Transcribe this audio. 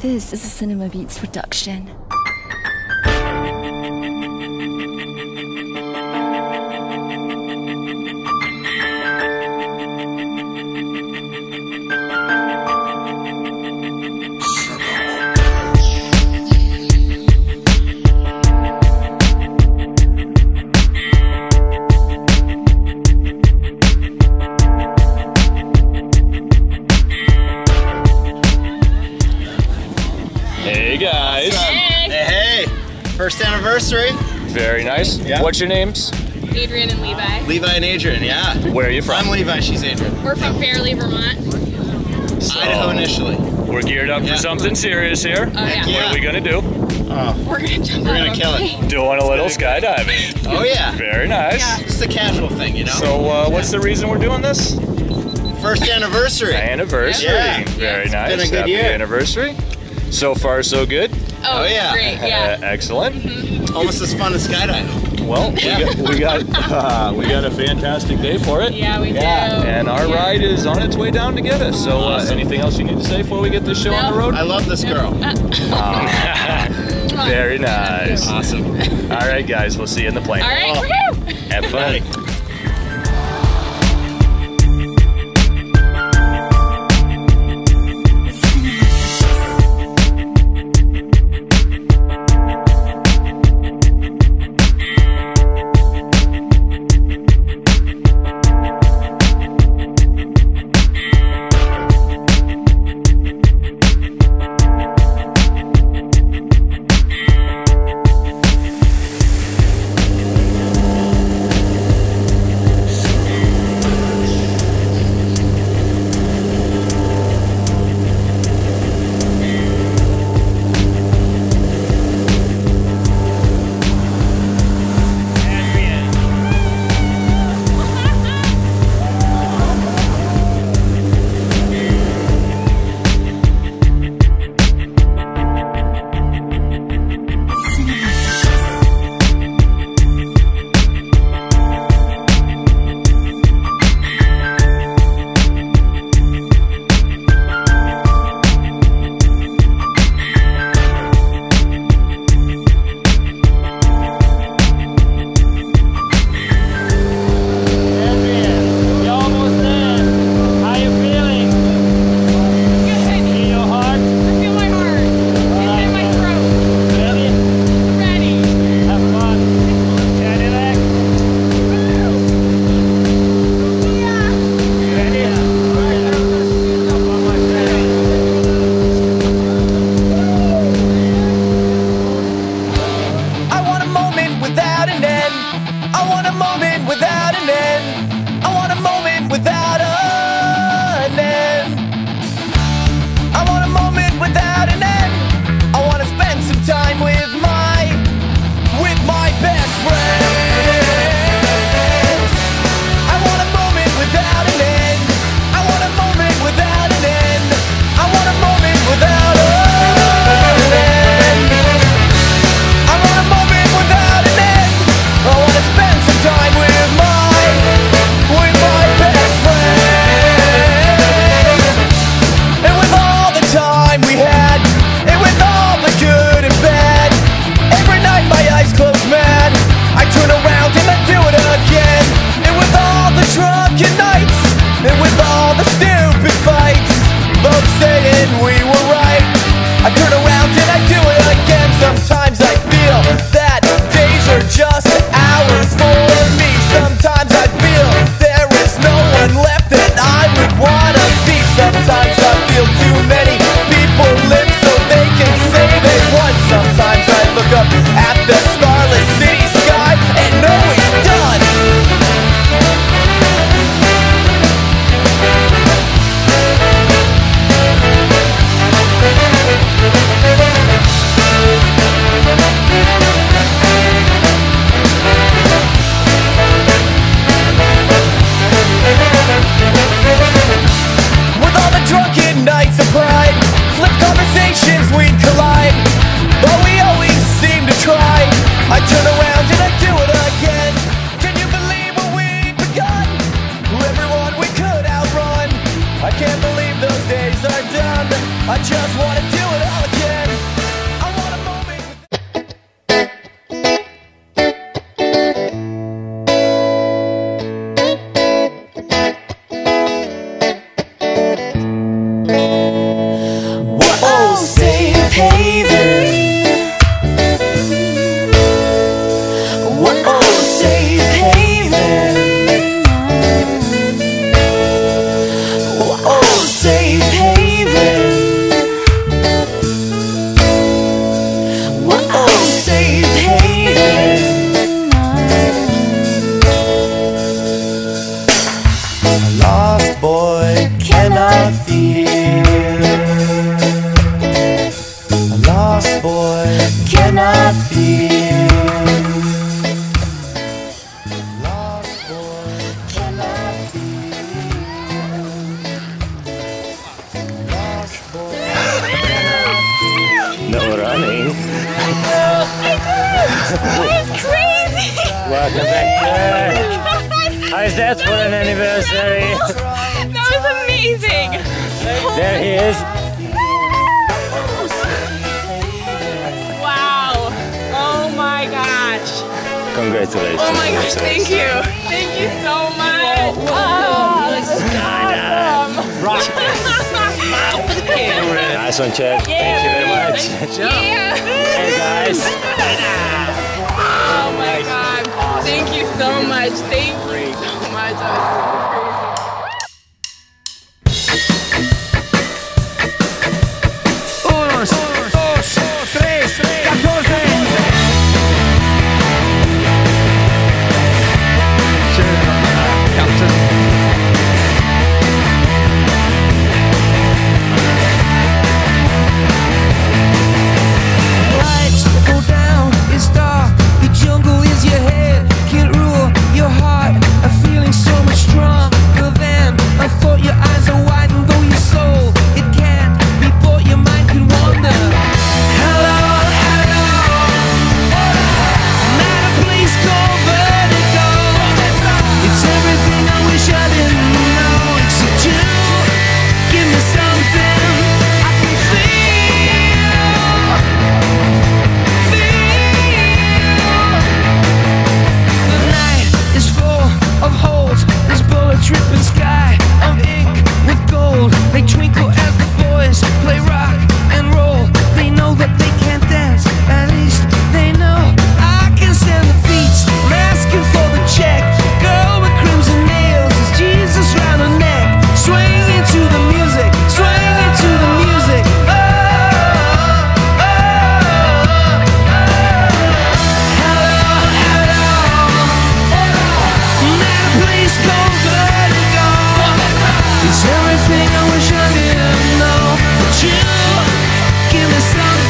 This is a Cinema Beats production. Hey guys. Hey, hey! First anniversary. Very nice. Yeah. What's your names? Adrienne and Levi. Levi and Adrienne, yeah. Where are you from? I'm Levi, she's Adrienne. We're from Fairlee, Vermont. So, Idaho initially. We're geared up Yeah. for something serious here. Oh yeah. yeah. What are we gonna do? Oh, We're gonna jump we're gonna of kill plane. it. Doing a little skydiving. Oh yeah. Very nice. Yeah. It's a casual thing, you know? So, uh, what's the reason we're doing this? First anniversary. Anniversary. Yeah. Very Yeah. nice. been a good Happy year. anniversary. So far, so good. Oh, Oh, yeah. Great. Yeah. Uh, excellent. Almost as fun as skydiving. Well, we got we got, uh, we got a fantastic day for it. Yeah, we Yeah. do. And our Yeah. ride is on its way down to get us. So, uh, Awesome. anything else you need to say before we get this show on the road? I love this girl. Very nice. Awesome. All right, guys. We'll see you in the plane. All right. Oh. Have fun. A moment without an end. I want a moment without an both saying we were right. I turn No running. know what I did. It was crazy. Welcome back. How's that, that for an anniversary? Incredible. That was amazing. Oh there he is. Wow. Oh my gosh. Congratulations. Oh my gosh, thank you. Thank you so much. Whoa, whoa. Oh, China. Awesome. Rock. nice one, Chad. Yeah. Thank you very much. Hey guys. oh my God. Thank you so much. Thank you so much. It's everything I wish I didn't know But you. Give me something.